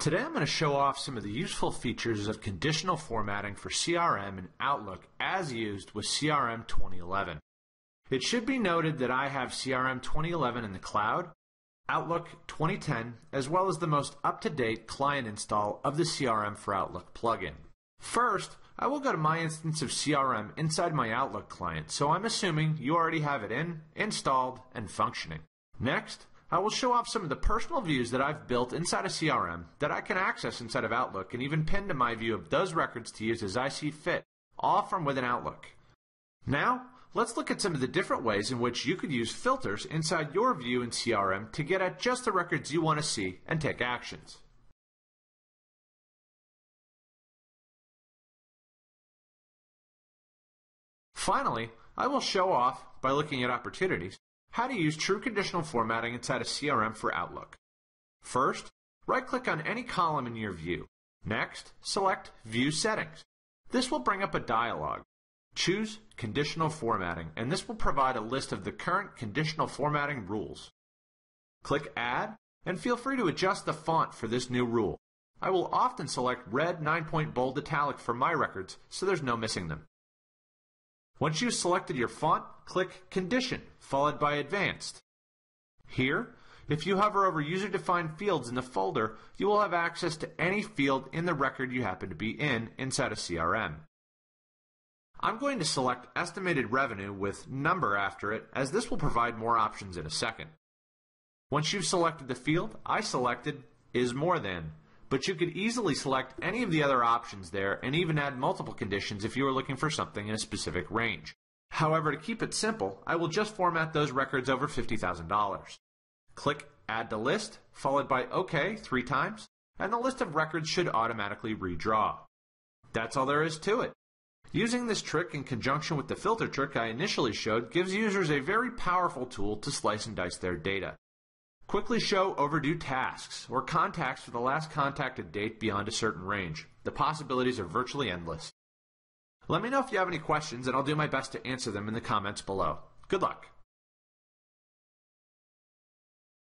Today I'm going to show off some of the useful features of conditional formatting for CRM and Outlook as used with CRM 2011. It should be noted that I have CRM 2011 in the cloud, Outlook 2010, as well as the most up-to-date client install of the CRM for Outlook plugin. First, I will go to my instance of CRM inside my Outlook client, so I'm assuming you already have it in, installed, and functioning. Next, I will show off some of the personal views that I've built inside of CRM that I can access inside of Outlook and even pin to my view of those records to use as I see fit, all from within Outlook. Now, let's look at some of the different ways in which you could use filters inside your view in CRM to get at just the records you want to see and take actions. Finally, I will show off, by looking at opportunities, how to use true conditional formatting inside a CRM for Outlook. First, right-click on any column in your view. Next, select View Settings. This will bring up a dialog. Choose Conditional Formatting, and this will provide a list of the current conditional formatting rules. Click Add, and feel free to adjust the font for this new rule. I will often select red 9-point bold italic for my records, so there's no missing them. Once you've selected your font, click Condition, followed by Advanced. Here, if you hover over user-defined fields in the folder, you will have access to any field in the record you happen to be in inside a CRM. I'm going to select Estimated Revenue with number after it, as this will provide more options in a second. Once you've selected the field, I selected Is More Than, but you could easily select any of the other options there and even add multiple conditions if you are looking for something in a specific range. However, to keep it simple, I will just format those records over $50,000. Click Add to List, followed by OK three times, and the list of records should automatically redraw. That's all there is to it. Using this trick in conjunction with the filter trick I initially showed gives users a very powerful tool to slice and dice their data. Quickly show overdue tasks or contacts for the last contacted date beyond a certain range. The possibilities are virtually endless. Let me know if you have any questions and I'll do my best to answer them in the comments below. Good luck!